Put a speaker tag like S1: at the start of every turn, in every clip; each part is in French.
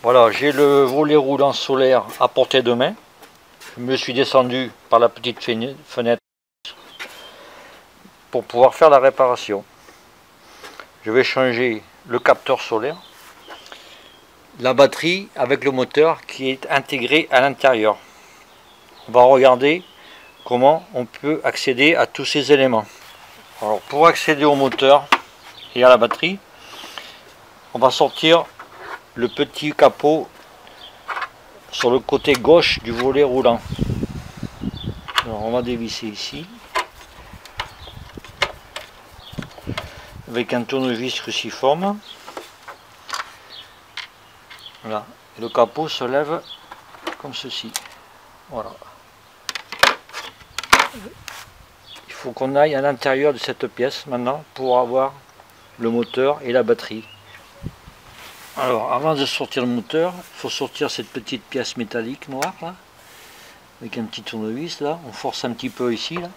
S1: Voilà, j'ai le volet roulant solaire à portée de main. Je me suis descendu par la petite fenêtre pour pouvoir faire la réparation. Je vais changer le capteur solaire, la batterie avec le moteur qui est intégré à l'intérieur. On va regarder comment on peut accéder à tous ces éléments. Alors pour accéder au moteur et à la batterie, on va sortir le petit capot sur le côté gauche du volet roulant. Alors on va dévisser ici. Avec un tournevis cruciforme. Voilà. Et le capot se lève comme ceci. Voilà. Il faut qu'on aille à l'intérieur de cette pièce maintenant pour avoir le moteur et la batterie. Alors, avant de sortir le moteur, il faut sortir cette petite pièce métallique noire, là, avec un petit tournevis, là. On force un petit peu ici, là.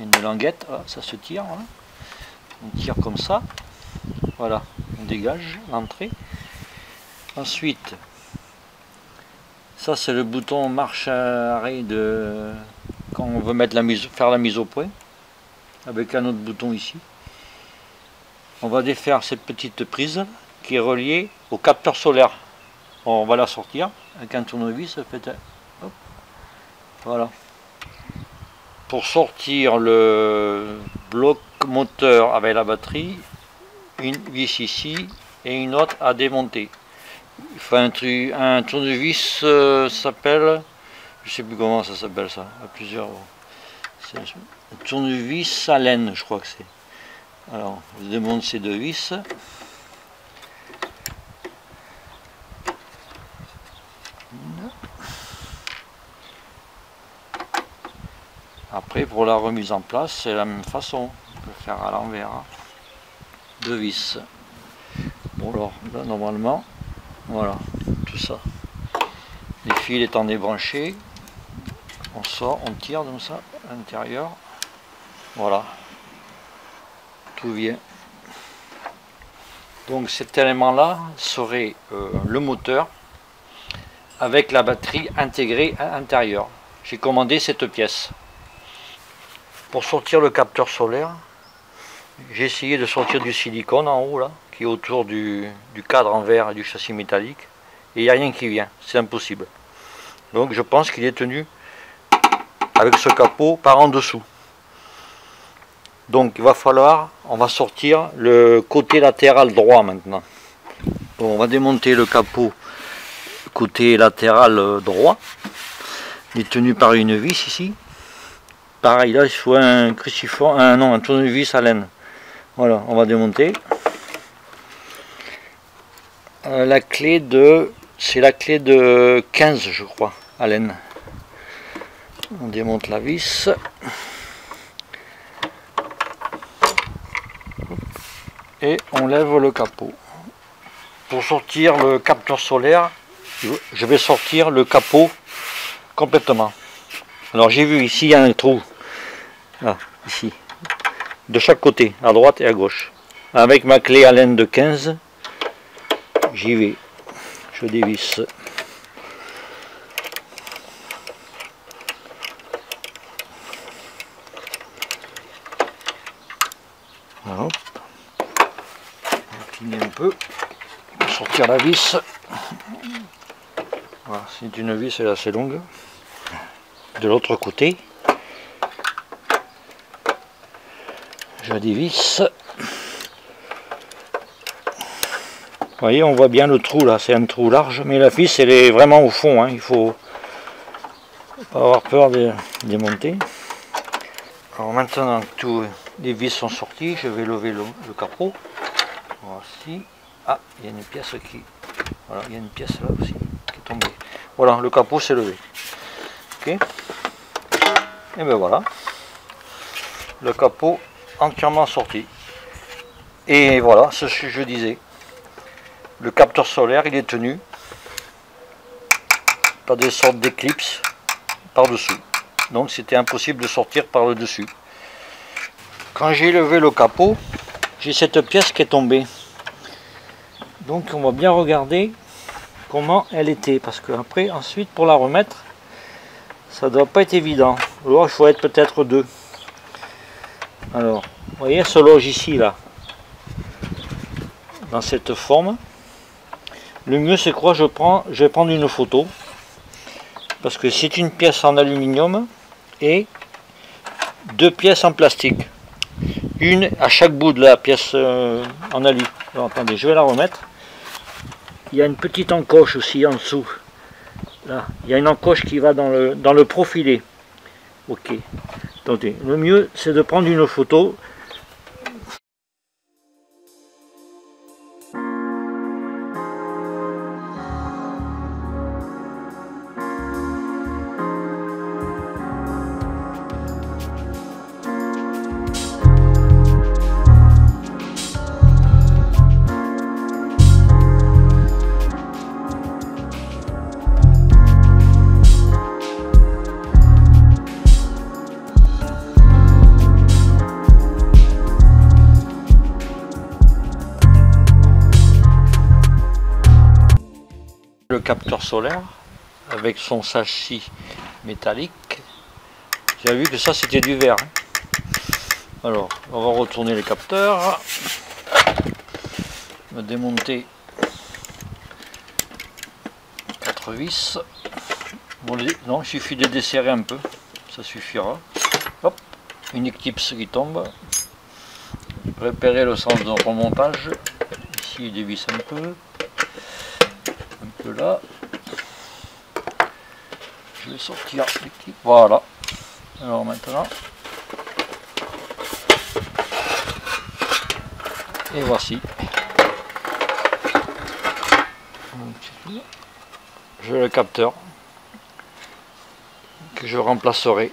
S1: Une languette, ça se tire, On tire comme ça. Voilà, on dégage l'entrée. Ensuite, ça c'est le bouton marche arrêt de quand on veut mettre la mise, faire la mise au point, avec un autre bouton ici. On va défaire cette petite prise qui est reliée au capteur solaire. on va la sortir avec un tournevis. Fait, voilà. Pour sortir le bloc moteur avec la batterie, une vis ici et une autre à démonter. Il faut un, un tournevis euh, s'appelle, je sais plus comment ça s'appelle ça, à plusieurs. Un tournevis à laine, je crois que c'est. Alors, je démonte ces deux vis. Après, pour la remise en place, c'est la même façon. On peut faire à l'envers. Hein. Deux vis. Bon, alors, là, normalement, voilà, tout ça. Les fils étant débranchés, on sort, on tire comme ça à l'intérieur. Voilà tout vient. Donc cet élément-là serait euh, le moteur avec la batterie intégrée à l'intérieur. J'ai commandé cette pièce. Pour sortir le capteur solaire, j'ai essayé de sortir du silicone en haut là, qui est autour du, cadre en verre et du châssis métallique, et il n'y a rien qui vient, c'est impossible. Donc je pense qu'il est tenu avec ce capot par en dessous. Donc il va falloir, on va sortir le côté latéral droit maintenant. on va démonter le capot côté latéral droit. Il est tenu par une vis ici. Pareil là il faut un cruciforme, un non, un tournevis à laine. Voilà, on va démonter. Euh, la clé de, c'est la clé de 15 je crois, à laine. On démonte la vis. et on lève le capot. Pour sortir le capteur solaire, je vais sortir le capot complètement. Alors j'ai vu ici il y a un trou, là, ici, de chaque côté, à droite et à gauche. Avec ma clé à laine de 15, j'y vais, je dévisse. un peu. Sortir la vis. Voilà, c'est une vis elle est assez longue de l'autre côté je dévisse vous voyez on voit bien le trou là c'est un trou large mais la vis elle est vraiment au fond hein. il faut pas avoir peur de démonter alors maintenant que tous les vis sont sortis je vais lever le capot Voici. Ah, il y a une pièce qui. Voilà, il y a une pièce là aussi qui est tombée. Voilà, le capot s'est levé. Ok. Et ben voilà. Le capot entièrement sorti. Et voilà, ce que je disais. Le capteur solaire, il est tenu par des sortes d'éclipses par-dessous. Donc c'était impossible de sortir par le dessus. Quand j'ai levé le capot, j'ai cette pièce qui est tombée. Donc on va bien regarder comment elle était. Parce que après, ensuite, pour la remettre, ça doit pas être évident. Alors, il faut être peut-être deux. Alors, vous voyez, se loge ici, là. Dans cette forme. Le mieux, c'est quoi? Je, prends, je vais prendre une photo. Parce que c'est une pièce en aluminium et deux pièces en plastique. Une à chaque bout de la pièce euh, en alu. attendez, je vais la remettre. Il y a une petite encoche aussi en dessous. Là, il y a une encoche qui va dans le, dans le profilé. Ok. Attendez, le mieux c'est de prendre une photo capteur solaire avec son châssis métallique. J'ai vu que ça c'était du verre. Hein. Alors, on va retourner les capteurs. On va démonter 4 vis. non, il suffit de desserrer un peu, ça suffira. Hop, une éclipse qui tombe. Repérer le sens de remontage. Ici, il dévisse un peu là. Je vais sortir les Voilà. Alors maintenant. Et voici. Je le capteur que je remplacerai